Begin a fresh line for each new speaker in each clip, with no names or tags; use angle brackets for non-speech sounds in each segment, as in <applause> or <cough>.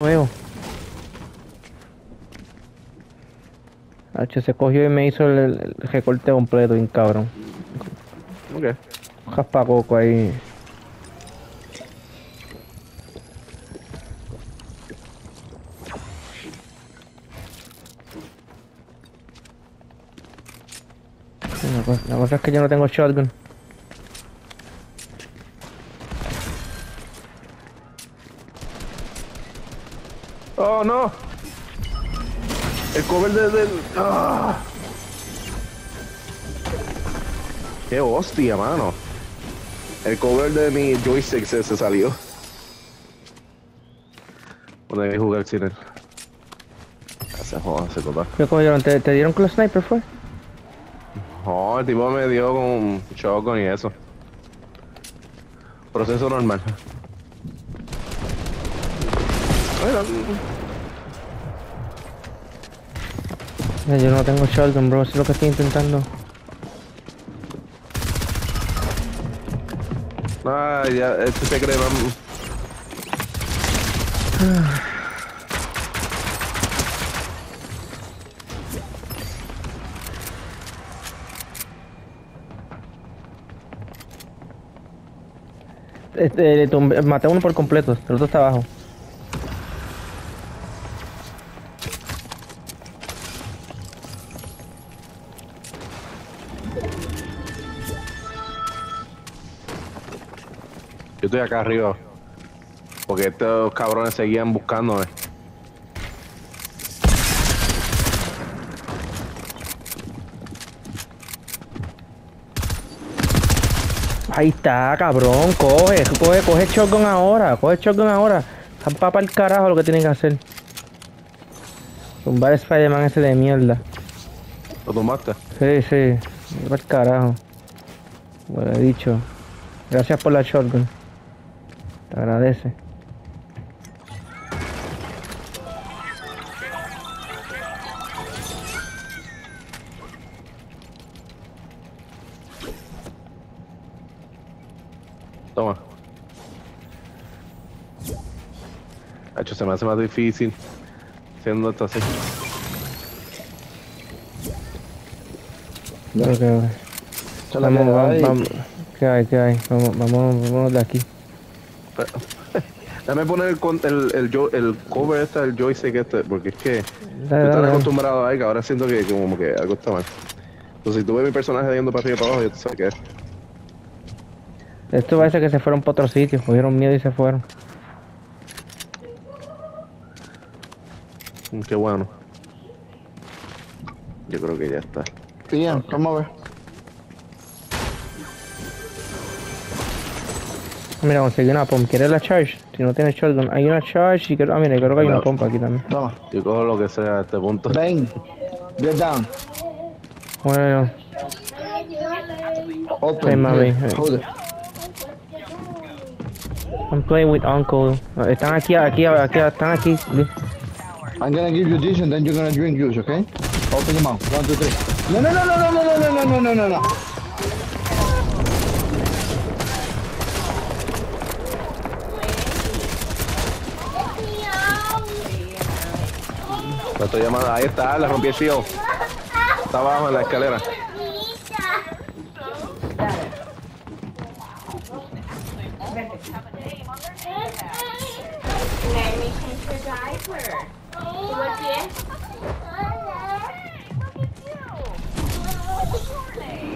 veo. H se cogió y me hizo el, el recorte completo, bien cabrón.
Ok.
Jaspacoco ahí. La cosa, la cosa es que yo no tengo shotgun.
Oh, no. El cover de, del... Ah. Qué hostia, mano. El cover de mi joystick se, se salió. Cuando hay que jugar sin él. Se joda, se total.
¿Qué cogieron? ¿Te, te dieron con la sniper fue?
No, el tipo me dio con shotgun y eso. Proceso normal. Bueno,
Yo no tengo shotgun, bro. Eso es lo que estoy intentando.
Ay, ya, este se cree más...
Este, maté a uno por completo. El otro está abajo.
Estoy acá arriba. Porque estos cabrones seguían buscándome.
Ahí está, cabrón. Coge, coge, coge shotgun ahora. Coge shotgun ahora. Zampa para el carajo lo que tienen que hacer. Tumbar Spider-Man ese de mierda.
¿Lo tomaste?
Sí, sí. Para el carajo. Bueno, he dicho. Gracias por la shotgun. Te agradece.
Toma. Hacho, se me hace más difícil siendo esto así.
La
Vamos,
que
vamos,
hay.
vamos. ¿Qué hay? ¿Qué hay? Vamos, vamos, vámonos de aquí. <laughs>
Dame poner el, el, el, cover este, el joystick este, porque es que
Dale,
estoy acostumbrado a que ahora siento que como que algo está mal. Entonces, si tú ves mi personaje yendo para arriba y para abajo, yo te sé qué es.
Esto parece que se fueron para otro sitio. Cogieron miedo y se fueron.
Mm, Qué bueno. Yo creo que ya está.
Bien, vamos a ver.
Mira, conseguí una pompa. ¿Quieres la charge? Si no tienes shotgun, hay una charge y creo... Ah, mira, creo que hay una pompa aquí también.
Toma.
Yo cojo lo que sea a este punto.
Ven. Get down.
Bueno,
Open.
Hey, mami.
Hold it.
I'm playing with Uncle. Están aquí, aquí, aquí, están aquí.
I'm gonna give you this and then you're gonna drink juice, okay? Open your mouth. One, two, three. No, no, no, no, no, no, no, no, no, no, no, no.
Lo estoy llamando. Ahí está, le rompí el fío. Está abajo en la escalera.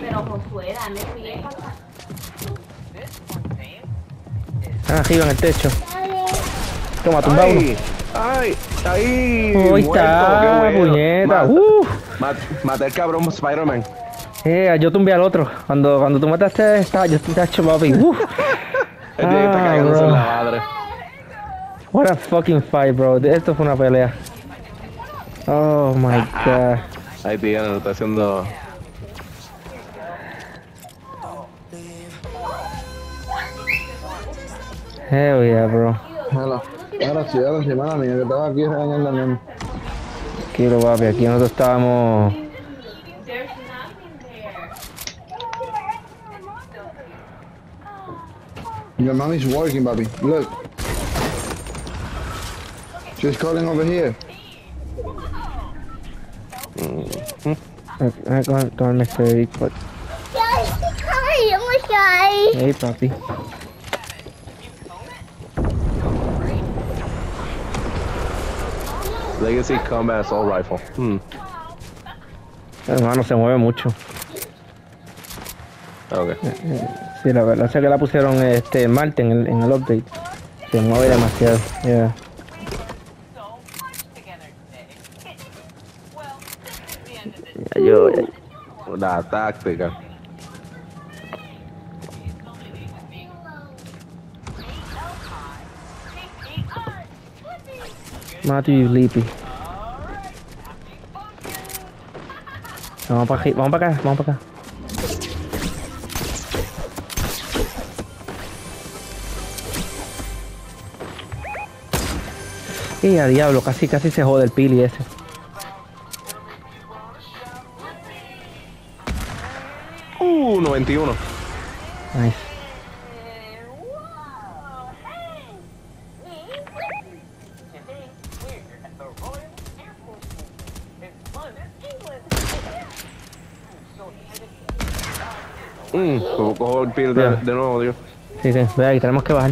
Pero Josué, dame bien.
Están arriba en el techo. Toma, tumba uno.
¡Ay! ¡Ahí!
Ahí
Muerto,
está,
qué bueno.
puñeta.
Mat-
Uf.
mat- Maté al cabrón Spider-Man.
Eh, yo tumbé al otro. Cuando, cuando tú mataste a esta, yo te hecho papi. Uf.
El tío está
Ah,
cagándose
bro.
en la madre.
What a fucking fight, bro. Esto fue una pelea. Oh my god.
Ahí tiene, lo está haciendo.
Hell yeah, bro.
Hello. Ahora sí, ahora sí, mala mía, que estaba aquí regañando a nena.
Tranquilo, papi, aquí nosotros estábamos...
Your mom is working, papi. Look. She's calling over here.
I, can't turn my
but... Hi, I'm sorry.
Hey, papi.
Legacy Combat Assault Rifle. Hmm.
Hermano, se mueve mucho.
Ok.
Sí, la verdad es que la pusieron este Marte en el, en el update. Se mueve demasiado. Yeah.
so much together
Mati y Sleepy. Vamos para aquí, vamos para acá, vamos para acá. Y a diablo, casi casi se jode el pili ese.
Uh, 91.
Nice.
Mm, co- cojo el de, nuevo, Dios.
Sí, sí, ve ahí, tenemos que bajar.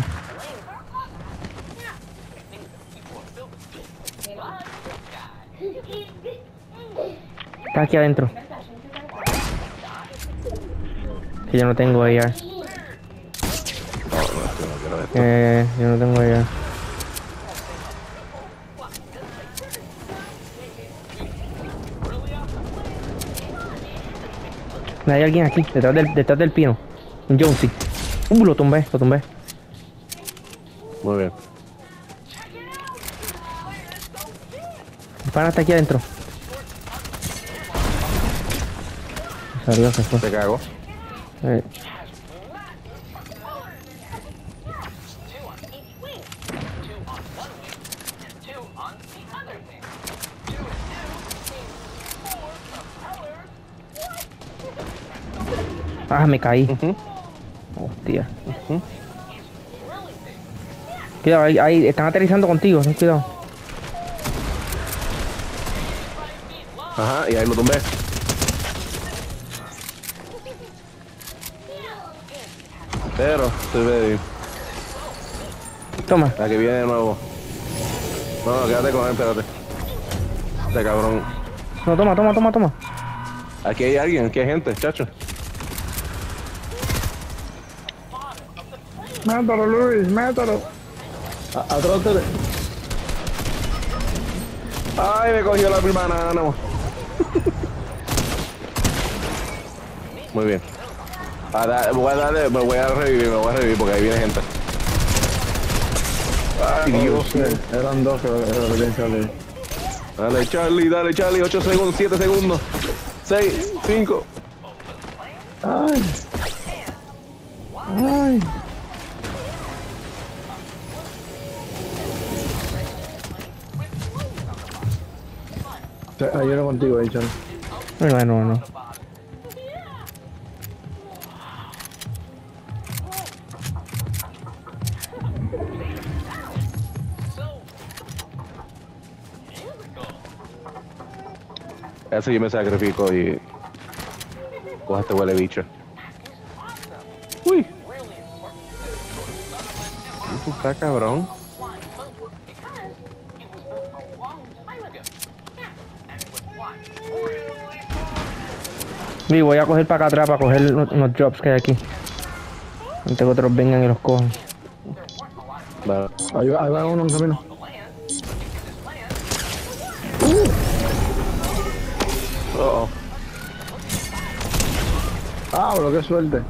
Está aquí adentro. Que yo no tengo AR. Eh, yo no tengo AR. Hay alguien aquí, detrás del, detrás del pino. Un Jonesy. Uh, lo tumbé, lo tumbé.
Muy bien.
Está aquí adentro. Salió, se fue.
Se cagó.
Eh, Ah, me caí. Cuidado, ahí, ahí, están aterrizando contigo, ten cuidado.
Ajá, y ahí lo tumbé. Pero, estoy ready.
Toma.
La que viene de nuevo. No, no, quédate con él, espérate. Este cabrón.
No, toma, toma, toma, toma.
Aquí hay alguien, aquí hay gente, chacho.
Mátalo, Luis, mátalo. A- Atrás de
Ay, me cogió la hermana, no. <laughs> Muy bien. Voy a darle, me voy a revivir, me voy a revivir porque ahí viene gente. Ay, Dios.
Eran dos era bien Charlie.
Dale, Charlie, dale, Charlie. 8 segundos, 7 segundos. 6, 5.
Ay. Ay. Hay uno contigo ahí, Charlie.
Bueno, bueno.
Ese yo me sacrifico y. Coja este huele bicho. Uy. Eso está cabrón.
Y voy a coger para acá atrás para coger unos, unos drops que hay aquí. Antes que otros vengan y los cojan.
Dale.
Ahí va, ahí va uno en camino.
Oh, oh.
Ah, pero qué suerte.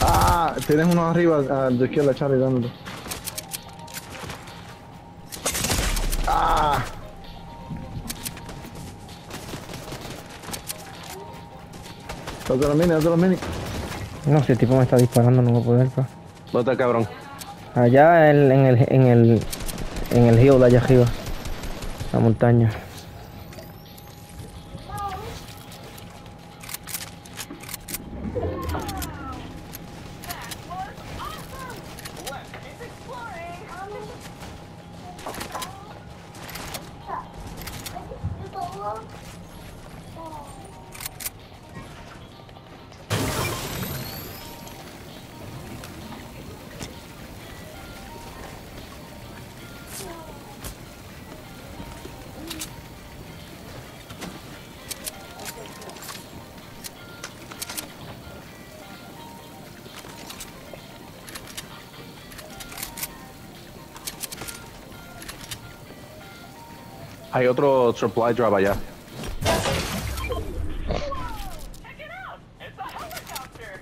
Ah, tienes uno arriba a la izquierda, Charlie, dándote. Otro los mini, otro mini.
No, si el tipo me está disparando, no voy a poder, pa.
¿Dónde está el cabrón?
Allá en, en el en el en el hill de allá arriba. La montaña.
Hay otro supply drop allá.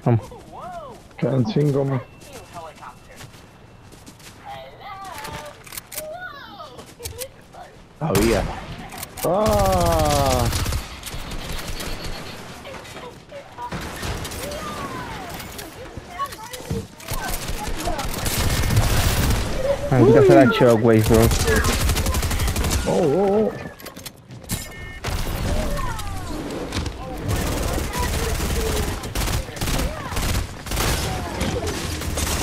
Vamos.
Quedan cinco más.
You helicopter.
Había.
Ah,
Maldita sea la shockwave, bro.
Oh, oh, oh.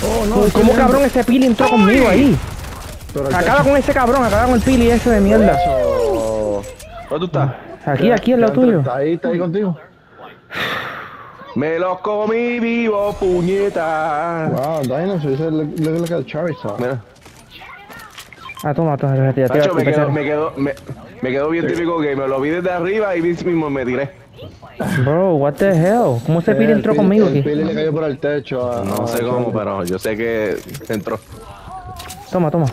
Oh, no,
¿Cómo, cabrón ese pili entró conmigo ahí?
El
Acaba con ese cabrón, acaba con el pili ese de mierda.
¿Dónde tú estás?
Aquí, aquí al lado
Quedan
tuyo.
tres. Ahí, está ahí contigo.
Me los comí vivo, puñeta.
Wow, Dinosaur, ese look, look like a Charizard.
Mira.
Ah, toma, toma, ya te-
Nacho, me quedó, me quedó, me, me quedó bien típico que me lo vi desde arriba y mismo me tiré.
Bro, what the hell? ¿Cómo ese pili entró conmigo
El
aquí?
Pili le cayó por el techo. a-
No
a
sé cómo, pero yo sé que entró.
Toma, toma.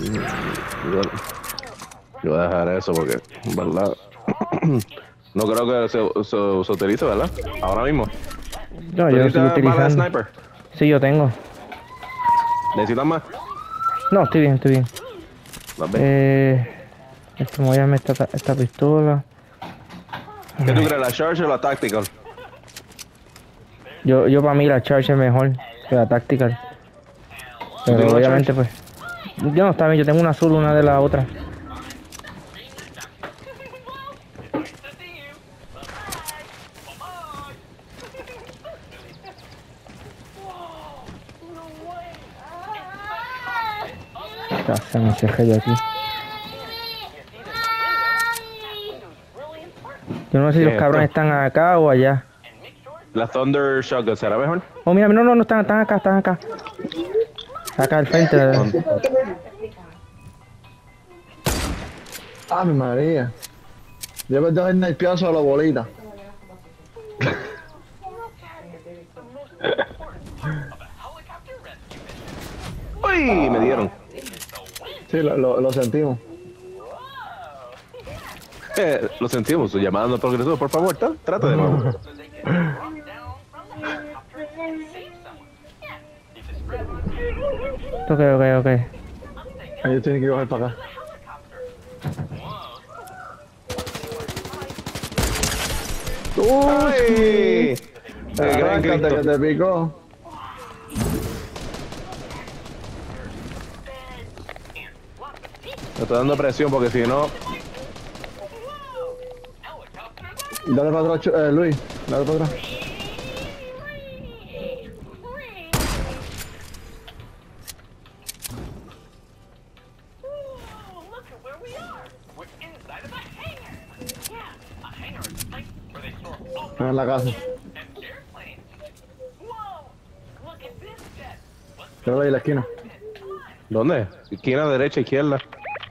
Yo, yo voy a dejar eso porque, ¿verdad? <clears throat> No creo que se, se, se utilice, ¿verdad? Ahora mismo.
No,
¿Tú
yo estoy utilizando.
sniper?
Sí, yo tengo.
¿Necesitas más?
No, estoy bien, estoy bien. Eh, esto, me voy a meter esta, esta pistola.
¿Qué tú crees, la charge o la tactical?
Yo, yo para mí la charge es mejor que la tactical. Pero obviamente pues. Yo no está bien, yo tengo una azul, una de la otra. Ya se me ceja yo aquí. Yo no sé si los
¿Qué es
cabrones están acá o allá.
La Thunder Shotgun, ¿será mejor?
Oh, mira, no, no, no, están, están acá, están acá. Acá al frente.
Ah, mi María. Debes de haber piazo a la bolita. <laughs>
¡Uy! Me dieron.
Sí, lo, lo, lo sentimos.
Eh, lo sentimos, su llamada no progresó. Por favor, tra- trate de nuevo.
Ok, ok, ok.
Ellos tienen que coger para acá.
¡Uy!
Arráncate que te picó.
Me estoy dando presión porque si no.
Dale para atrás, eh, Luis. Dale para atrás.
Ooh, look at where we are. We're inside of a hangar. Yeah, a hangar is a place where they store all
Están en la casa. Quédalo ahí la esquina.
¿Dónde? Esquina derecha, izquierda.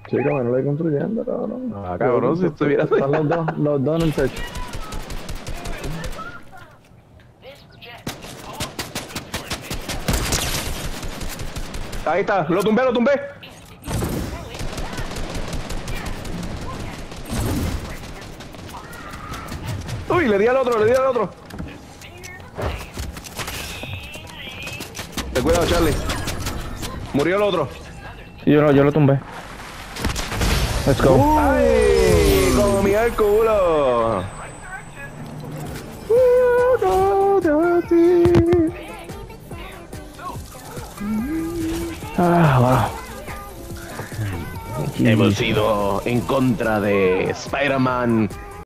Chica, me no lo estoy construyendo, cabrón.
Ah, cabrón, si estuviera.
Están los dos, <laughs> los dos en el techo.
Ahí está, lo tumbé, lo tumbé. Uy, le di al otro, le di al otro. Ten cuidado, Charlie. Murió el otro.
Yo, lo, yo lo tumbé. Let's go.
¡Ay! Como mi el culo.
Ah,
Hemos ido en contra de Spider-Man